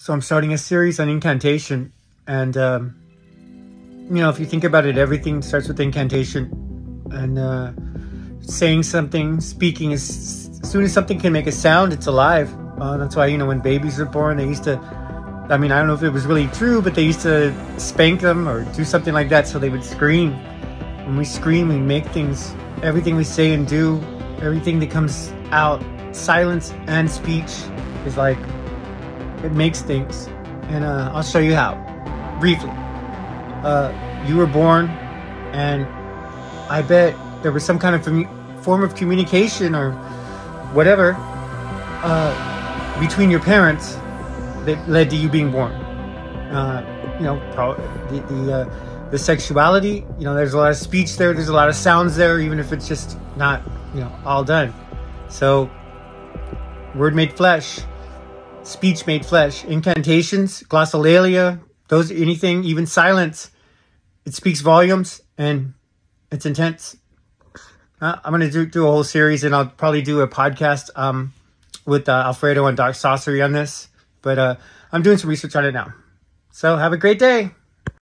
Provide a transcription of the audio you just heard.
So I'm starting a series on incantation. And, um, you know, if you think about it, everything starts with incantation. And uh, saying something, speaking, as, as soon as something can make a sound, it's alive. Uh, that's why, you know, when babies are born, they used to, I mean, I don't know if it was really true, but they used to spank them or do something like that so they would scream. When we scream, we make things, everything we say and do, everything that comes out, silence and speech is like it makes things. And uh, I'll show you how, briefly. Uh, you were born, and I bet there was some kind of form of communication or whatever uh, between your parents that led to you being born. Uh, you know, the the, uh, the sexuality. You know, there's a lot of speech there. There's a lot of sounds there, even if it's just not you know all done. So, word made flesh speech made flesh, incantations, glossolalia, those anything, even silence. It speaks volumes and it's intense. Uh, I'm gonna do, do a whole series and I'll probably do a podcast um, with uh, Alfredo and Doc Saucery on this. But uh, I'm doing some research on it now. So have a great day.